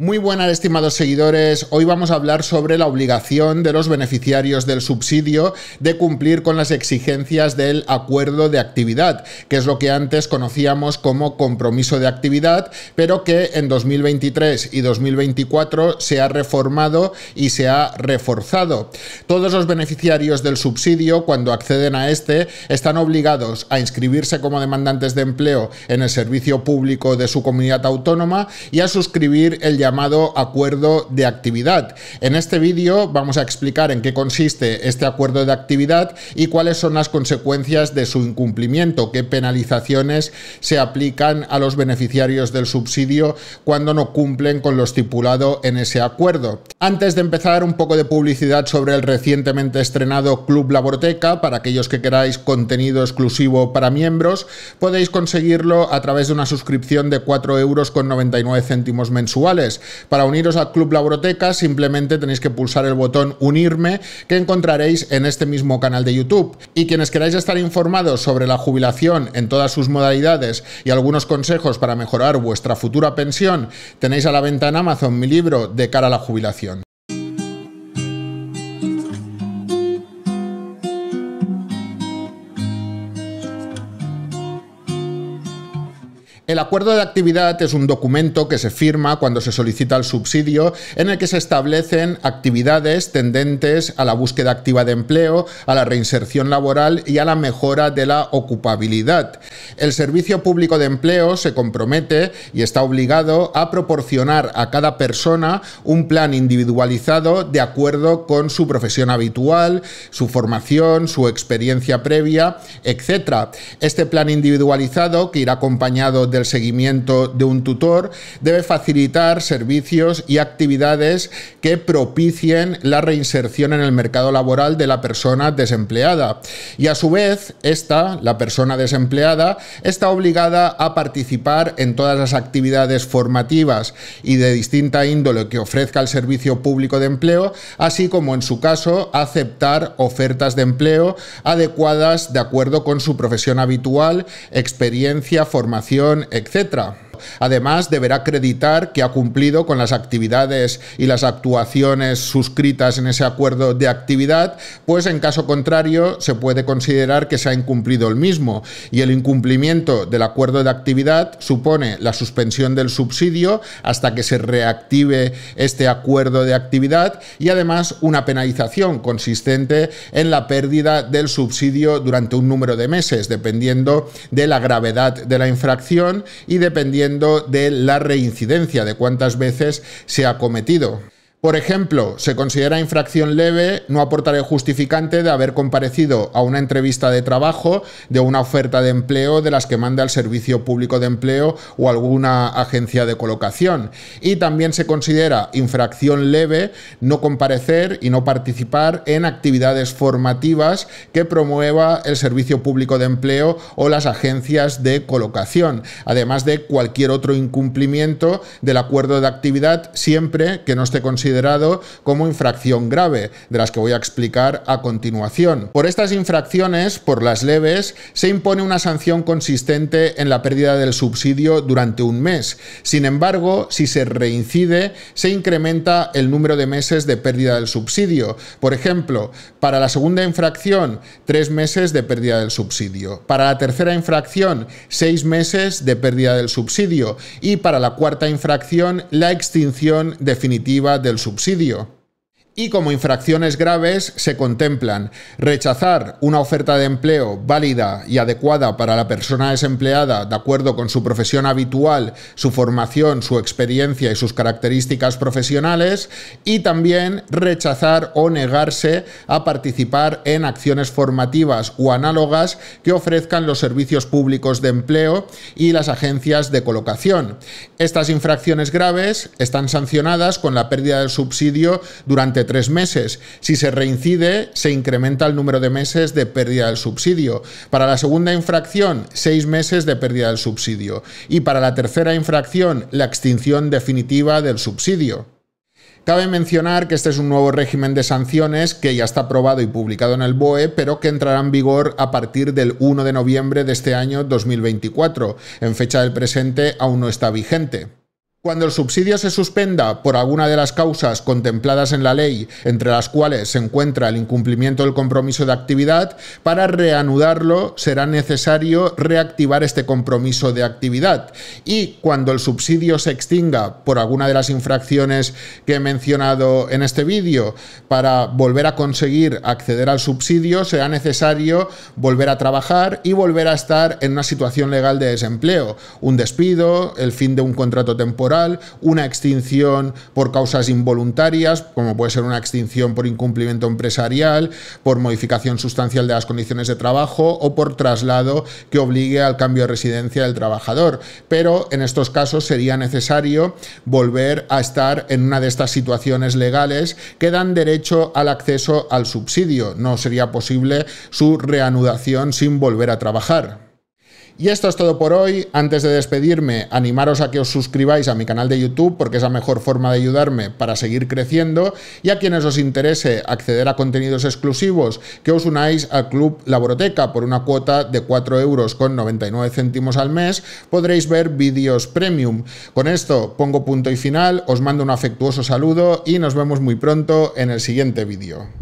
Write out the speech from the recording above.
Muy buenas, estimados seguidores. Hoy vamos a hablar sobre la obligación de los beneficiarios del subsidio de cumplir con las exigencias del acuerdo de actividad, que es lo que antes conocíamos como compromiso de actividad, pero que en 2023 y 2024 se ha reformado y se ha reforzado. Todos los beneficiarios del subsidio, cuando acceden a este, están obligados a inscribirse como demandantes de empleo en el servicio público de su comunidad autónoma y a suscribir el llamado llamado acuerdo de actividad. En este vídeo vamos a explicar en qué consiste este acuerdo de actividad y cuáles son las consecuencias de su incumplimiento, qué penalizaciones se aplican a los beneficiarios del subsidio cuando no cumplen con lo estipulado en ese acuerdo. Antes de empezar, un poco de publicidad sobre el recientemente estrenado Club Laborteca. Para aquellos que queráis contenido exclusivo para miembros, podéis conseguirlo a través de una suscripción de 4 euros con 99 céntimos mensuales. Para uniros al Club Labroteca simplemente tenéis que pulsar el botón unirme que encontraréis en este mismo canal de YouTube. Y quienes queráis estar informados sobre la jubilación en todas sus modalidades y algunos consejos para mejorar vuestra futura pensión, tenéis a la venta en Amazon mi libro de cara a la jubilación. El acuerdo de actividad es un documento que se firma cuando se solicita el subsidio en el que se establecen actividades tendentes a la búsqueda activa de empleo, a la reinserción laboral y a la mejora de la ocupabilidad. El Servicio Público de Empleo se compromete y está obligado a proporcionar a cada persona un plan individualizado de acuerdo con su profesión habitual, su formación, su experiencia previa, etc. Este plan individualizado, que irá acompañado de el seguimiento de un tutor, debe facilitar servicios y actividades que propicien la reinserción en el mercado laboral de la persona desempleada. Y a su vez, esta, la persona desempleada, está obligada a participar en todas las actividades formativas y de distinta índole que ofrezca el Servicio Público de Empleo, así como en su caso aceptar ofertas de empleo adecuadas de acuerdo con su profesión habitual, experiencia, formación, etc. Además, deberá acreditar que ha cumplido con las actividades y las actuaciones suscritas en ese acuerdo de actividad, pues en caso contrario se puede considerar que se ha incumplido el mismo. Y el incumplimiento del acuerdo de actividad supone la suspensión del subsidio hasta que se reactive este acuerdo de actividad y además una penalización consistente en la pérdida del subsidio durante un número de meses, dependiendo de la gravedad de la infracción y dependiendo de la reincidencia, de cuántas veces se ha cometido. Por ejemplo, se considera infracción leve no aportar el justificante de haber comparecido a una entrevista de trabajo de una oferta de empleo de las que manda el Servicio Público de Empleo o alguna agencia de colocación. Y también se considera infracción leve no comparecer y no participar en actividades formativas que promueva el Servicio Público de Empleo o las agencias de colocación, además de cualquier otro incumplimiento del acuerdo de actividad siempre que no esté considerado considerado como infracción grave, de las que voy a explicar a continuación. Por estas infracciones, por las leves, se impone una sanción consistente en la pérdida del subsidio durante un mes. Sin embargo, si se reincide, se incrementa el número de meses de pérdida del subsidio. Por ejemplo, para la segunda infracción, tres meses de pérdida del subsidio. Para la tercera infracción, seis meses de pérdida del subsidio. Y para la cuarta infracción, la extinción definitiva del subsidio y como infracciones graves se contemplan rechazar una oferta de empleo válida y adecuada para la persona desempleada de acuerdo con su profesión habitual, su formación, su experiencia y sus características profesionales y también rechazar o negarse a participar en acciones formativas o análogas que ofrezcan los servicios públicos de empleo y las agencias de colocación. Estas infracciones graves están sancionadas con la pérdida del subsidio durante tres meses. Si se reincide, se incrementa el número de meses de pérdida del subsidio. Para la segunda infracción, seis meses de pérdida del subsidio. Y para la tercera infracción, la extinción definitiva del subsidio. Cabe mencionar que este es un nuevo régimen de sanciones que ya está aprobado y publicado en el BOE, pero que entrará en vigor a partir del 1 de noviembre de este año 2024. En fecha del presente aún no está vigente. Cuando el subsidio se suspenda por alguna de las causas contempladas en la ley, entre las cuales se encuentra el incumplimiento del compromiso de actividad, para reanudarlo será necesario reactivar este compromiso de actividad. Y cuando el subsidio se extinga por alguna de las infracciones que he mencionado en este vídeo, para volver a conseguir acceder al subsidio será necesario volver a trabajar y volver a estar en una situación legal de desempleo, un despido, el fin de un contrato una extinción por causas involuntarias, como puede ser una extinción por incumplimiento empresarial, por modificación sustancial de las condiciones de trabajo o por traslado que obligue al cambio de residencia del trabajador. Pero en estos casos sería necesario volver a estar en una de estas situaciones legales que dan derecho al acceso al subsidio. No sería posible su reanudación sin volver a trabajar. Y esto es todo por hoy. Antes de despedirme, animaros a que os suscribáis a mi canal de YouTube porque es la mejor forma de ayudarme para seguir creciendo y a quienes os interese acceder a contenidos exclusivos, que os unáis al Club Laboroteca por una cuota de 4 euros con 99 céntimos al mes, podréis ver vídeos premium. Con esto pongo punto y final, os mando un afectuoso saludo y nos vemos muy pronto en el siguiente vídeo.